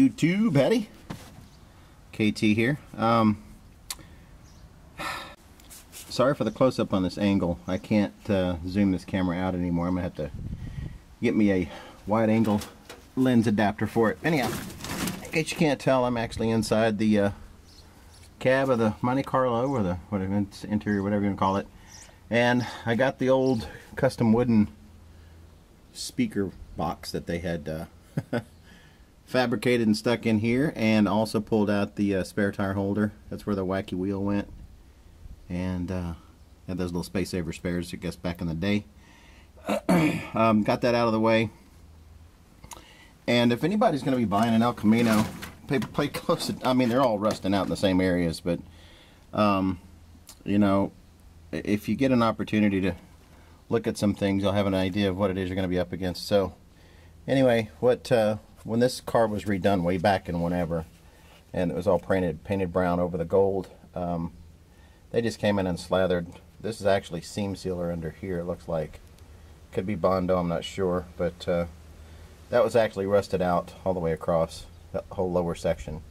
YouTube, Patty. KT here. Um, sorry for the close-up on this angle. I can't uh, zoom this camera out anymore. I'm going to have to get me a wide-angle lens adapter for it. Anyhow, in case you can't tell, I'm actually inside the uh, cab of the Monte Carlo, or the whatever interior, whatever you want to call it. And I got the old custom wooden speaker box that they had uh, fabricated and stuck in here and also pulled out the uh, spare tire holder. That's where the wacky wheel went. And uh, had those little space saver spares I guess back in the day. Um, got that out of the way. And if anybody's going to be buying an El Camino pay, pay close I mean they're all rusting out in the same areas but um, you know if you get an opportunity to look at some things you'll have an idea of what it is you're going to be up against. So anyway what uh, when this car was redone way back in whenever, and it was all painted painted brown over the gold, um, they just came in and slathered. This is actually seam sealer under here. It looks like could be Bondo. I'm not sure, but uh, that was actually rusted out all the way across that whole lower section.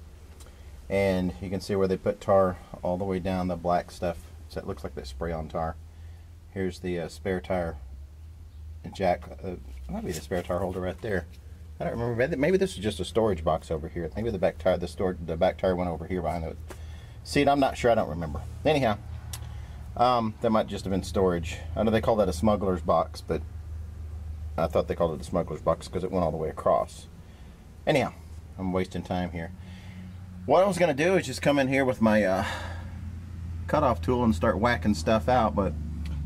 And you can see where they put tar all the way down the black stuff. So it looks like they spray on tar. Here's the uh, spare tire jack. Uh, might be the spare tire holder right there. I don't remember. Maybe this is just a storage box over here. Maybe the back tire, the store, the back tire went over here behind the seat. I'm not sure. I don't remember. Anyhow, um, that might just have been storage. I know they call that a smuggler's box, but I thought they called it a smuggler's box because it went all the way across. Anyhow, I'm wasting time here. What I was going to do is just come in here with my uh, cutoff tool and start whacking stuff out, but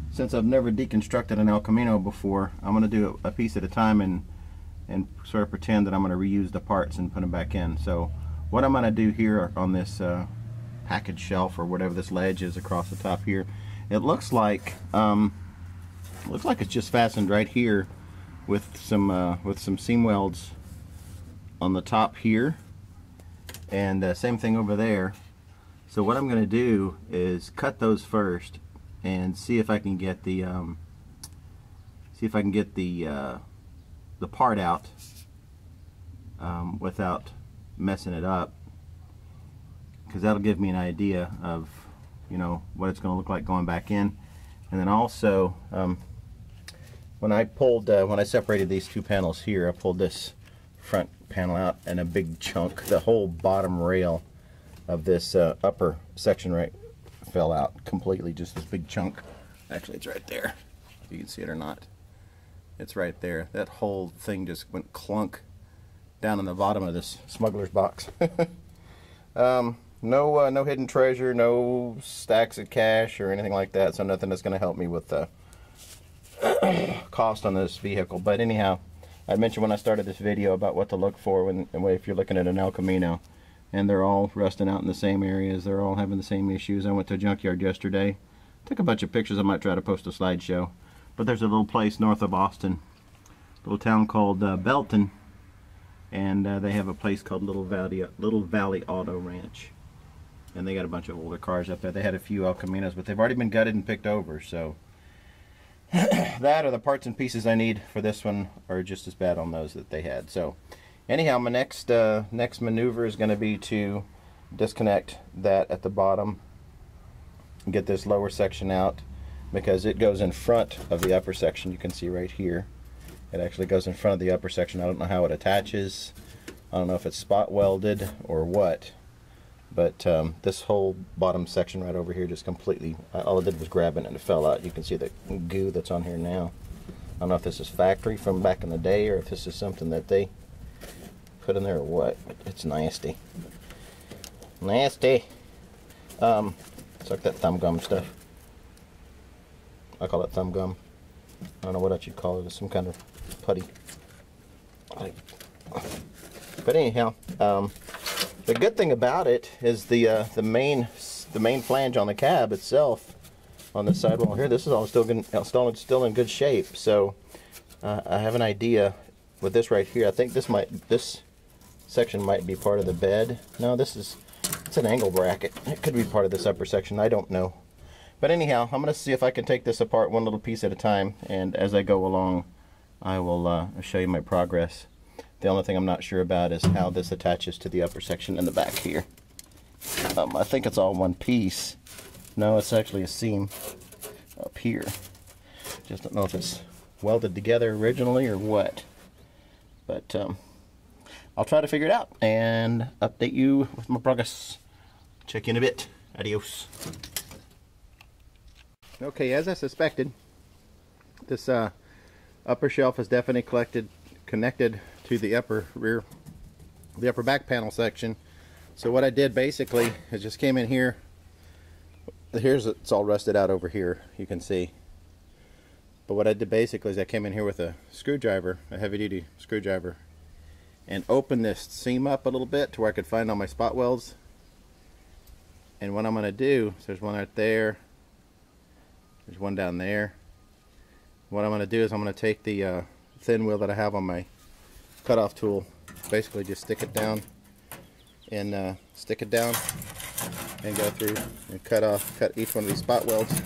since I've never deconstructed an El Camino before, I'm going to do it a piece at a time and and sort of pretend that I'm going to reuse the parts and put them back in. So what I'm going to do here on this uh, package shelf or whatever this ledge is across the top here, it looks like um, looks like it's just fastened right here with some uh, with some seam welds on the top here and uh, same thing over there so what I'm going to do is cut those first and see if I can get the um, see if I can get the uh, the part out um, without messing it up because that'll give me an idea of you know what it's going to look like going back in. And then also um, when I pulled uh, when I separated these two panels here I pulled this front panel out and a big chunk the whole bottom rail of this uh, upper section right fell out completely just this big chunk. Actually it's right there. If you can see it or not it's right there. That whole thing just went clunk down in the bottom of this smuggler's box. um, no, uh, no hidden treasure, no stacks of cash or anything like that. So nothing that's going to help me with the cost on this vehicle. But anyhow, I mentioned when I started this video about what to look for when, if you're looking at an El Camino. And they're all rusting out in the same areas. They're all having the same issues. I went to a junkyard yesterday. Took a bunch of pictures. I might try to post a slideshow. But there's a little place north of Austin, little town called uh, Belton, and uh, they have a place called Little Valley Little Valley Auto Ranch, and they got a bunch of older cars up there. They had a few El Caminos, but they've already been gutted and picked over. So that or the parts and pieces I need for this one are just as bad on those that they had. So anyhow, my next uh, next maneuver is going to be to disconnect that at the bottom, get this lower section out because it goes in front of the upper section. You can see right here. It actually goes in front of the upper section. I don't know how it attaches. I don't know if it's spot welded or what. But um, this whole bottom section right over here just completely, all it did was grab it and it fell out. You can see the goo that's on here now. I don't know if this is factory from back in the day or if this is something that they put in there or what. It's nasty. Nasty. Um, it's like that thumb gum stuff. I call it thumb gum. I don't know what else you'd call it. It's some kind of putty. But anyhow, um, the good thing about it is the uh, the main the main flange on the cab itself on the sidewall here. This is all still good, still still in good shape. So uh, I have an idea with this right here. I think this might this section might be part of the bed. No, this is it's an angle bracket. It could be part of this upper section. I don't know. But anyhow, I'm going to see if I can take this apart one little piece at a time, and as I go along, I will uh, show you my progress. The only thing I'm not sure about is how this attaches to the upper section in the back here. Um, I think it's all one piece. No, it's actually a seam up here. Just don't know if it's welded together originally or what. But um, I'll try to figure it out and update you with my progress. Check in a bit. Adios. Okay, as I suspected, this uh, upper shelf is definitely collected, connected to the upper rear, the upper back panel section. So what I did basically is just came in here. Here's it's all rusted out over here. You can see. But what I did basically is I came in here with a screwdriver, a heavy duty screwdriver, and opened this seam up a little bit to where I could find all my spot welds. And what I'm going to do, so there's one right there, there's one down there. What I'm going to do is I'm going to take the uh, thin wheel that I have on my cutoff tool, basically just stick it down and uh, stick it down and go through and cut off, cut each one of these spot welds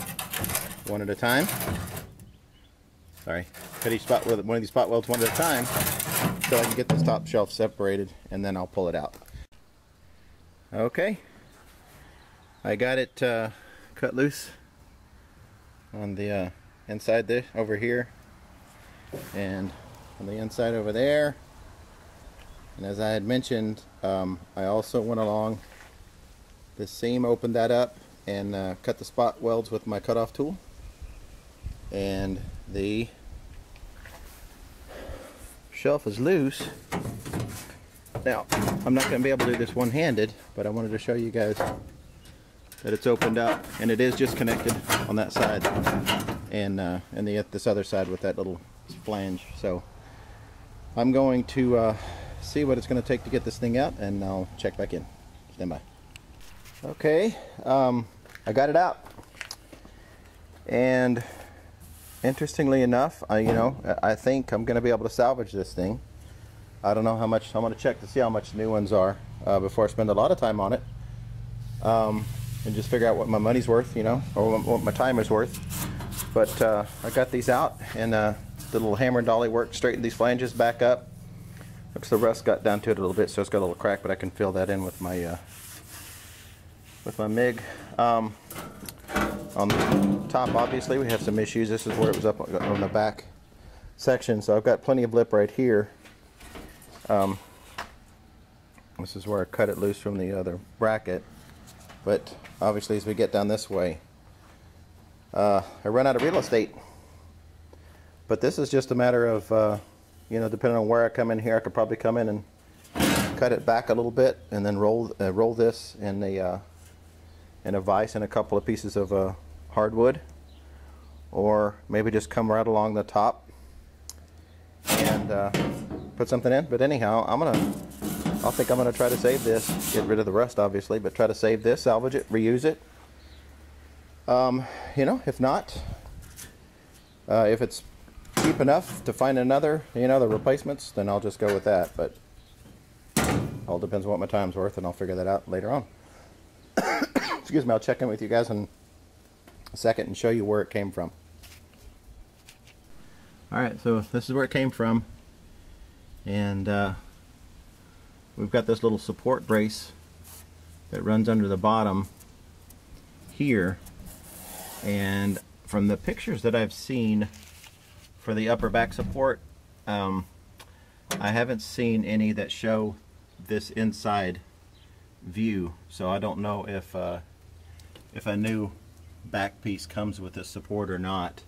one at a time. Sorry, cut each spot with one of these spot welds one at a time so I can get this top shelf separated and then I'll pull it out. Okay, I got it uh, cut loose on the uh, inside there over here. And on the inside over there. And as I had mentioned um, I also went along the seam opened that up and uh, cut the spot welds with my cutoff tool. And the shelf is loose. Now I'm not going to be able to do this one-handed but I wanted to show you guys that it's opened up and it is just connected on that side and uh, and the this other side with that little flange. So I'm going to uh, see what it's going to take to get this thing out and I'll check back in. Stand by. Okay um, I got it out. And interestingly enough I you know I think I'm gonna be able to salvage this thing. I don't know how much I'm gonna check to see how much new ones are uh, before I spend a lot of time on it. Um, and just figure out what my money's worth, you know, or what my time is worth. But uh, I got these out and uh, the little hammer and dolly work, straightened these flanges back up. Looks the rust got down to it a little bit, so it's got a little crack, but I can fill that in with my uh, with my MIG. Um, on the top, obviously, we have some issues. This is where it was up on the back section, so I've got plenty of lip right here. Um, this is where I cut it loose from the other bracket. But obviously as we get down this way, uh, I run out of real estate. But this is just a matter of, uh, you know, depending on where I come in here, I could probably come in and cut it back a little bit and then roll uh, roll this in a uh, in a vise and a couple of pieces of uh, hardwood, or maybe just come right along the top and uh, put something in. But anyhow, I'm gonna I think I'm going to try to save this. Get rid of the rust, obviously, but try to save this, salvage it, reuse it. Um, you know, if not, uh, if it's cheap enough to find another, you know, the replacements, then I'll just go with that. But all depends on what my time's worth, and I'll figure that out later on. Excuse me, I'll check in with you guys in a second and show you where it came from. Alright, so this is where it came from. And uh, we've got this little support brace that runs under the bottom here. And from the pictures that I've seen for the upper back support um, I haven't seen any that show this inside view. So I don't know if uh, if a new back piece comes with this support or not.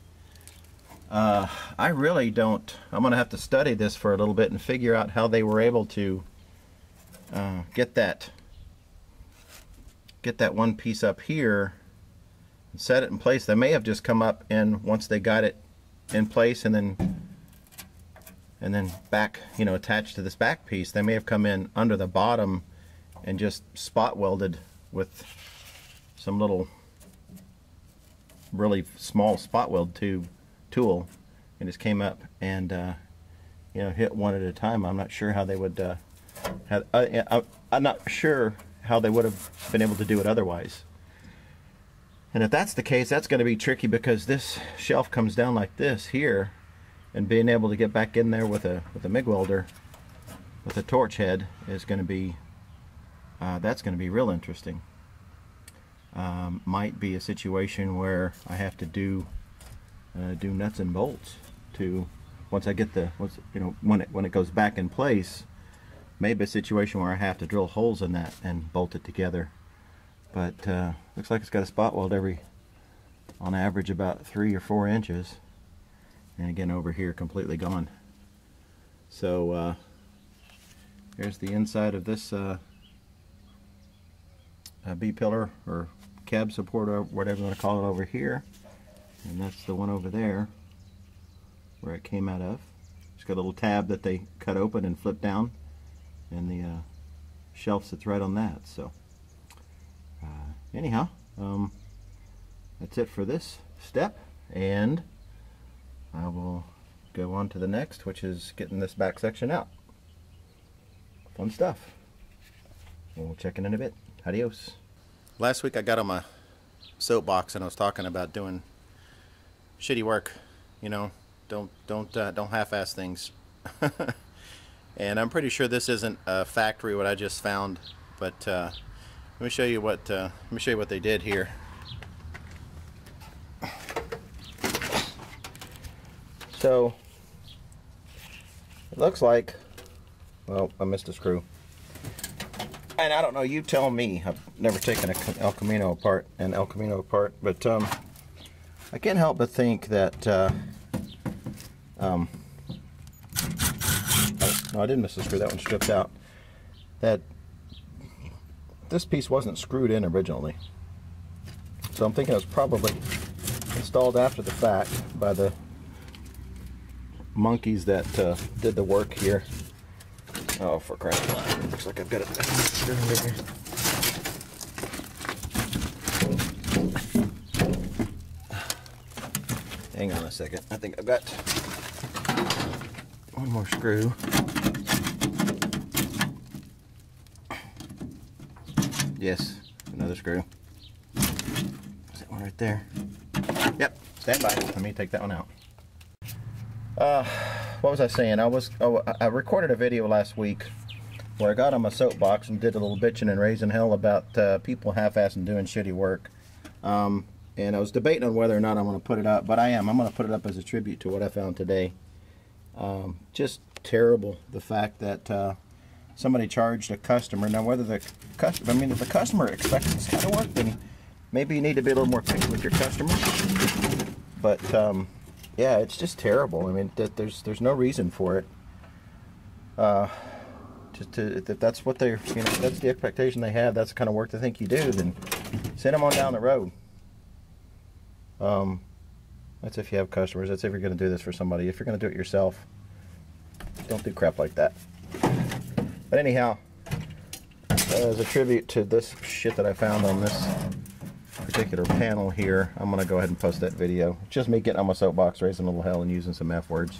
Uh, I really don't I'm gonna have to study this for a little bit and figure out how they were able to uh, get that get that one piece up here and set it in place. They may have just come up and once they got it in place and then and then back, you know, attached to this back piece, they may have come in under the bottom and just spot welded with some little really small spot weld tube tool and just came up and uh, you know hit one at a time. I'm not sure how they would uh, uh, I, I'm not sure how they would have been able to do it otherwise. And if that's the case, that's going to be tricky because this shelf comes down like this here, and being able to get back in there with a with a MIG welder with a torch head is going to be uh, that's going to be real interesting. Um, might be a situation where I have to do uh, do nuts and bolts to once I get the once you know when it when it goes back in place. Maybe a situation where I have to drill holes in that and bolt it together. But uh, looks like it's got a spot weld every on average about three or four inches. And again over here completely gone. So uh, here's the inside of this uh, B-pillar or cab support or whatever you want to call it over here. And that's the one over there where it came out of. It's got a little tab that they cut open and flip down and the uh, shelf sits right on that so uh, anyhow um, that's it for this step and I will go on to the next which is getting this back section out. Fun stuff. We'll check in in a bit. Adios. Last week I got on my soapbox and I was talking about doing shitty work you know? Don't don't uh, don't half-ass things and I'm pretty sure this isn't a factory what I just found but uh, let me show you what uh, let me show you what they did here So it looks like, well, I missed a screw. And I don't know, you tell me. I've never taken an El Camino apart, an El Camino apart, but um, I can't help but think that, uh, um, no, I didn't miss a screw. That one stripped out. That this piece wasn't screwed in originally. So I'm thinking it was probably installed after the fact by the monkeys that uh, did the work here. Oh, for crying out loud. Looks like I've got it here. Hang on a second. I think I've got one more screw. Yes, another screw. Is that one right there? Yep, stand by. Let me take that one out. Uh, what was I saying? I was oh, I recorded a video last week where I got on my soapbox and did a little bitching and raising hell about uh, people half-assing doing shitty work. Um, and I was debating on whether or not I'm going to put it up, but I am. I'm going to put it up as a tribute to what I found today. Um, just terrible the fact that uh, somebody charged a customer. Now, whether the customer, I mean, if the customer expects this kind of work, then maybe you need to be a little more picky with your customers. But um, yeah, it's just terrible. I mean, there's there's no reason for it. Uh, just to, if that's what they're, you know, that's the expectation they have. That's the kind of work they think you do. Then send them on down the road. Um, that's if you have customers. That's if you're going to do this for somebody. If you're going to do it yourself, don't do crap like that. But anyhow, as a tribute to this shit that I found on this particular panel here, I'm going to go ahead and post that video. just me getting on my soapbox, raising a little hell, and using some F words.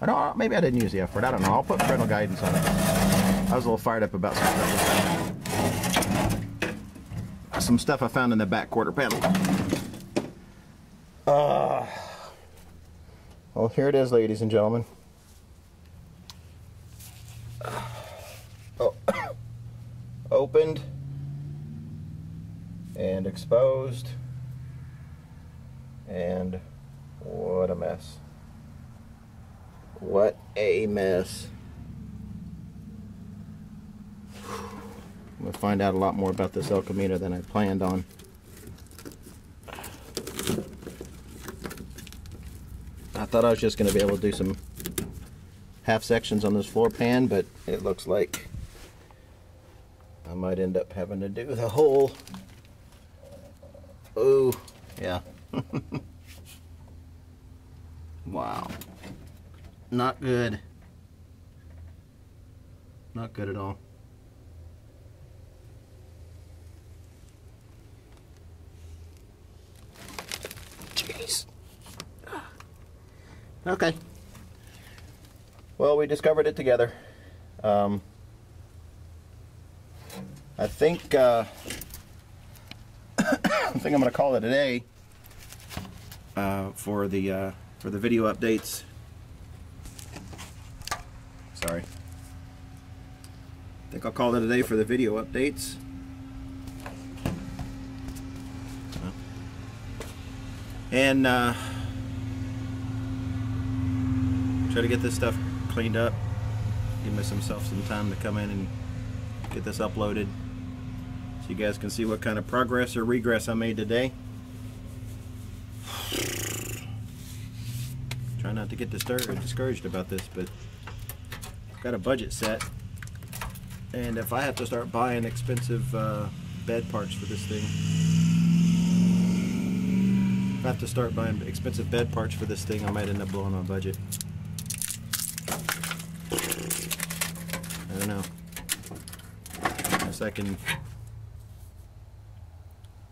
I don't, maybe I didn't use the F word. I don't know. I'll put parental guidance on it. I was a little fired up about some stuff. Some stuff I found in the back quarter panel. Uh, well, here it is, ladies and gentlemen. Oh, opened and exposed and what a mess. What a mess. I'm gonna find out a lot more about this El Camino than I planned on thought I was just gonna be able to do some half sections on this floor pan but it looks like I might end up having to do the whole Oh, yeah. wow. Not good. Not good at all. Okay. Well, we discovered it together. Um, I think uh, I think I'm going to call it a day uh, for the uh, for the video updates. Sorry. I think I'll call it a day for the video updates. And uh, try to get this stuff cleaned up. Give myself some time to come in and get this uploaded so you guys can see what kind of progress or regress I made today. Try not to get discouraged about this, but I've got a budget set. And if I have to start buying expensive uh, bed parts for this thing, if I have to start buying expensive bed parts for this thing, I might end up blowing my budget. I don't know. Unless I can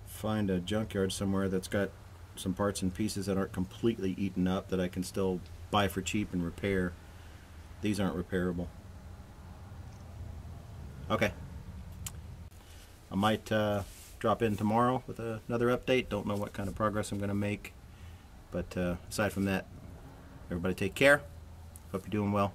find a junkyard somewhere that's got some parts and pieces that aren't completely eaten up that I can still buy for cheap and repair. These aren't repairable. Okay. I might uh, drop in tomorrow with another update. Don't know what kind of progress I'm going to make. But uh, aside from that, everybody take care. Hope you're doing well.